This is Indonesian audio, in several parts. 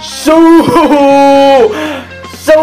So, so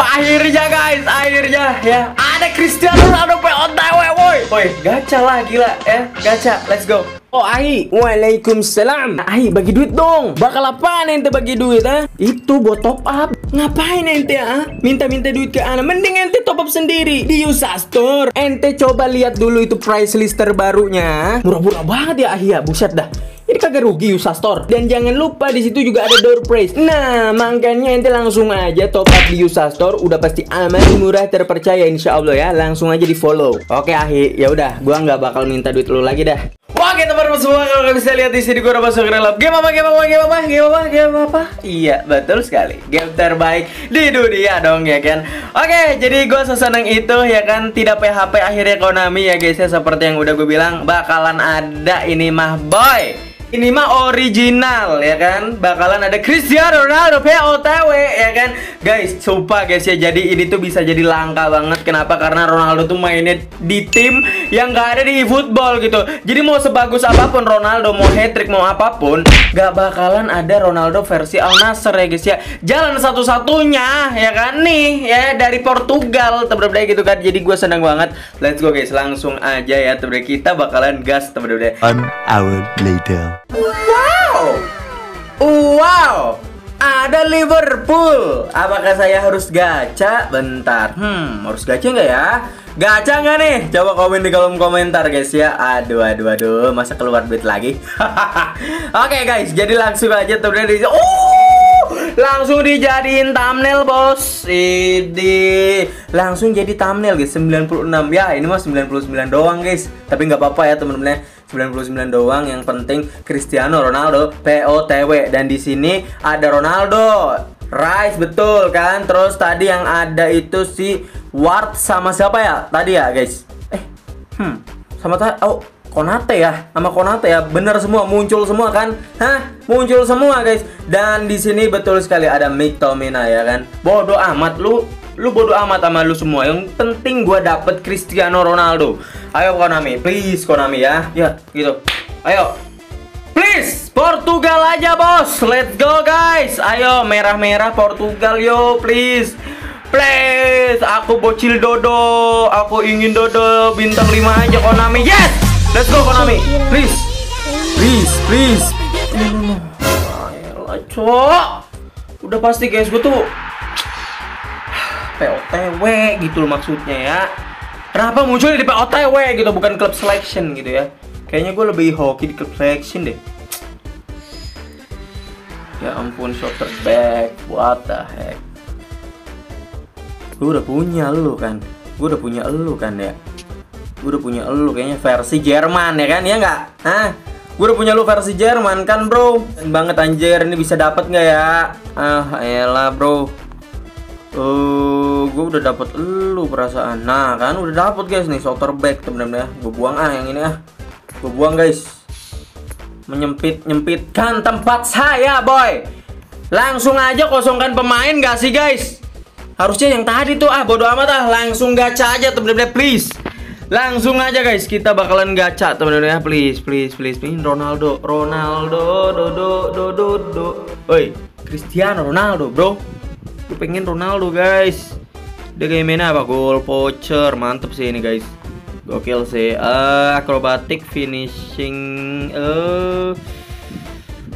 akhirnya guys, akhirnya ya ada Cristiano Ronaldo POTW, woi. Woi, gacha lah gila ya, gacha. Let's go. Oh, Ahi. Waalaikumsalam. Ahi, bagi duit dong. Bakal apaan ente bagi duit, ah? Itu buat top up. Ngapain ente, ah? Minta-minta duit ke ana. Mending ente top up sendiri di Yusa Store. Ente coba lihat dulu itu price list terbarunya. Murah-murah banget ya, Ahi ya. Buset dah. Ini kagak rugi Yusa Store. Dan jangan lupa di situ juga ada door prize. Nah, makanya ente langsung aja top up di Yusa Store. Udah pasti aman, murah, terpercaya insya Allah ya. Langsung aja di follow. Oke, Ahi. Ya udah, gua nggak bakal minta duit lu lagi dah. Oke teman-teman semua kalau kalian bisa lihat di sini gue udah masuk relap game apa game apa game apa game apa game apa iya betul sekali game terbaik di dunia dong ya kan Oke jadi gue seseneng itu ya kan tidak PHP akhirnya Konami ya guys ya seperti yang udah gue bilang bakalan ada ini mah boy ini mah original ya kan? Bakalan ada Cristiano Ronaldo POTW ya kan? Guys sumpah guys ya Jadi ini tuh bisa jadi langka banget. Kenapa? Karena Ronaldo tuh mainnya di tim Yang gak ada di football gitu. Jadi mau sebagus apa pun Ronaldo Mau hat-trick mau apa pun Gak bakalan ada Ronaldo versi Al Nassr ya guys ya. Jalan satu-satunya ya kan? Nih ya Dari Portugal teman-teman gitu kan. Jadi gue seneng banget. Let's go guys langsung aja ya teman-teman Kita bakalan gas teman-teman One hour later. Wow, wow, ada Liverpool. Apakah saya harus gacha? Bentar, hmm, harus gacha nggak ya? Gacha nggak nih? Coba komen di kolom komentar guys ya. Aduh, aduh, aduh, masa keluar duit lagi? Oke guys, jadi langsung aja tuh di. Oh, langsung dijadiin thumbnail bos. Ini. Langsung jadi thumbnail guys. 96 ya, ini mah 99 doang guys. Tapi nggak apa-apa ya temen-temen ya. 99 doang. Yang penting Cristiano Ronaldo POTW dan di sini ada Ronaldo. Rice betul kan? Terus tadi yang ada itu si Ward sama siapa ya? Tadi ya guys. Eh hmm. Sama tadi oh Konate ya sama Konate ya. Bener semua muncul semua kan? Hah? Muncul semua guys. Dan di sini betul sekali ada McTominay ya kan? Bodoh amat lu lu bodoh amat sama lu semua. Yang penting gua dapet Cristiano Ronaldo. Ayo Konami. Please Konami ya. Ya gitu. Ayo. Please Portugal aja bos. Let's go guys. Ayo merah-merah Portugal yo please. Please aku bocil dodo. Aku ingin dodo bintang 5 aja Konami. Yes let's go Konami. Please. Please please. Ayolah cok. Udah pasti guys. Gue tuh POTW gitu loh maksudnya ya. Kenapa muncul di POTW gitu bukan club selection gitu ya? Kayaknya gue lebih hoki di club selection deh. Ya ampun shooter back. What the heck? Gue udah punya lu kan. Gue udah punya lu kan ya Gue udah punya lu kayaknya versi Jerman ya kan ya nggak? Hah? Gue udah punya lu versi Jerman kan bro banget anjir ini bisa dapat nggak ya Ah elah bro Oh, gue udah dapet lu perasaan. Nah, kan udah dapet guys nih shooter back temen-temen ya. Gue buang ah yang ini ah. Gue buang guys. Menyempit nyempitkan tempat saya, boy. Langsung aja kosongkan pemain gak sih guys? Harusnya yang tadi tuh ah bodo amat ah. Langsung gacha aja temen-temen please. Langsung aja guys, kita bakalan gacha temen-temen ya. Please, please, please, please. Ronaldo, Ronaldo, do do do do do. Oi, Cristiano Ronaldo, bro. Gue pengen Ronaldo guys Dia kayak mainnya apa? Goal poacher Mantep sih ini guys Gokil sih uh, Acrobatic finishing uh,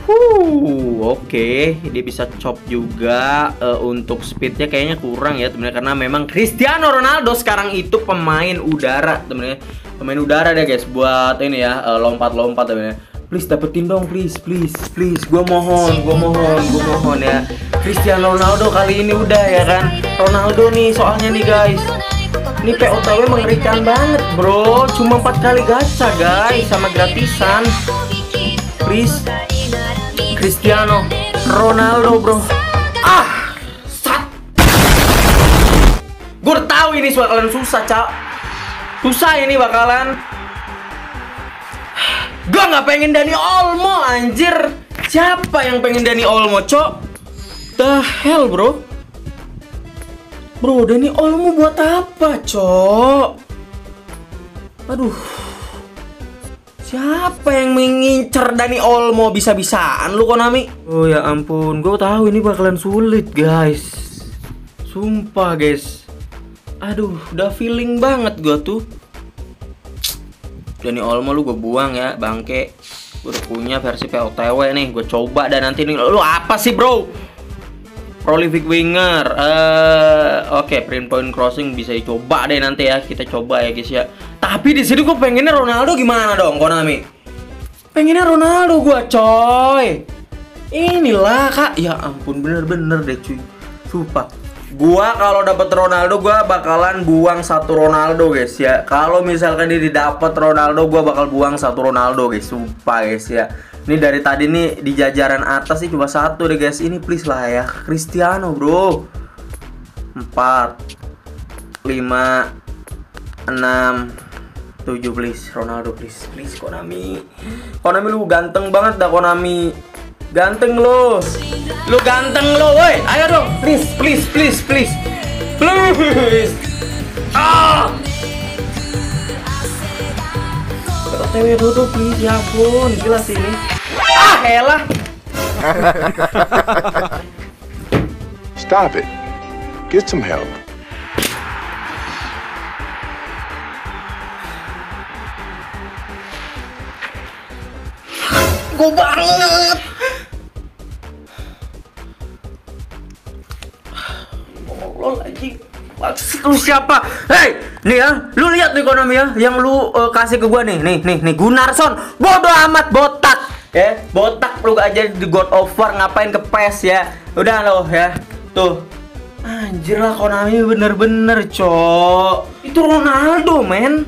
Huh, oke, okay. dia bisa chop juga uh, untuk speednya kayaknya kurang ya temennya karena memang Cristiano Ronaldo sekarang itu pemain udara temennya pemain udara deh guys buat ini ya lompat-lompat uh, temennya please dapetin dong please please please. Gue mohon gue mohon gue mohon ya. Cristiano Ronaldo kali ini udah ya kan. Ronaldo nih soalnya nih guys. Ini POTW mengerikan banget bro. Cuma empat kali gacha guys sama gratisan. Please Cristiano Ronaldo bro ah sat gue tahu ini bakalan susah cak susah ini bakalan Gua nggak pengen Dani Olmo anjir. Siapa yang pengen Dani Olmo, Cok? The hell, bro? Bro, Dani Olmo buat apa, Cok? Aduh. Siapa yang mengincar Dani Olmo bisa-bisaan lu Konami? Oh ya ampun, gue tahu ini bakalan sulit guys. Sumpah guys. Aduh, udah feeling banget gue tuh. Dani Olmo lu gue buang ya, bangke. Gue udah punya versi POTW nih, gue coba dan nanti nih lu apa sih bro? Prolific winger, eh oke print point crossing bisa dicoba deh nanti ya kita coba ya guys ya. Tapi di sini gue pengennya Ronaldo gimana dong Konami? Pengennya Ronaldo gua coy. Inilah kak, ya ampun bener-bener deh cuy. Sumpah. Gua kalau dapet Ronaldo gua bakalan buang satu Ronaldo guys ya. Kalau misalkan dia didapat Ronaldo gua bakal buang satu Ronaldo guys. Sumpah guys ya. Ini dari tadi nih di jajaran atas sih cuma satu deh guys. Ini please lah ya. Cristiano bro. 4 5 6 7 please Ronaldo please please Konami. Konami lu ganteng banget dah Konami. Ganteng lo lu ganteng lo woi. Ayo dong please please please please. Please. Ah. OTW dulu please. Ya ampun gila sih ini. Ah elah. Stop it. Get some help. Gue banget. Allah lagi. Maksud lu siapa? Hei, nih ya, lu lihat nih ekonomi ya, yang lu eh, kasih ke gua nih, nih, nih, nih, Gunarson, bodoh amat botak, ya, botak lu aja di God War ngapain ke PES ya, udah lo ya, tuh, anjir lah Konami bener-bener cok, itu Ronaldo men,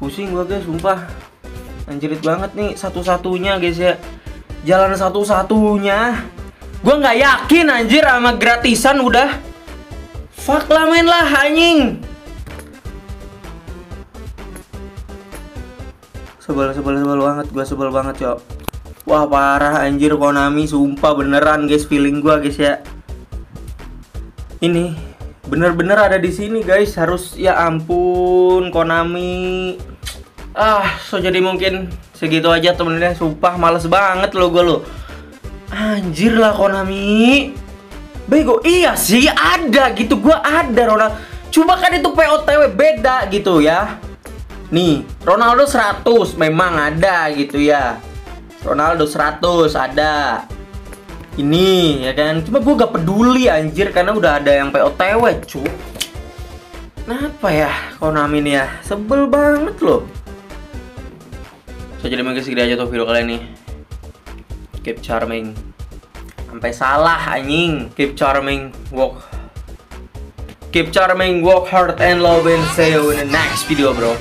pusing gua guys, sumpah, anjirit banget nih satu-satunya guys ya. Jalan satu-satunya. Gua nggak yakin anjir sama gratisan udah. Fuck lah main lah anjing. Sebel sebel sebel banget gua sebel banget cok. Wah parah anjir Konami sumpah beneran guys feeling gua guys ya. Ini bener-bener ada di sini guys. Harus ya ampun Konami ah so jadi mungkin segitu aja temennya. Sumpah males banget lo gue lo. Anjir lah Konami. Bego iya sih ada gitu. Gua ada Ronaldo coba kan itu POTW beda gitu ya. Nih Ronaldo 100 memang ada gitu ya. Ronaldo 100 ada. Ini ya kan? Cuma gue gak peduli anjir karena udah ada yang POTW cu. Kenapa ya Konami ini ya? Sebel banget loh So jadi mungkin segini aja tuh video kali ini Keep charming. Sampai salah anjing. Keep charming Walk. Keep charming, walk hard and love and see you in the next video bro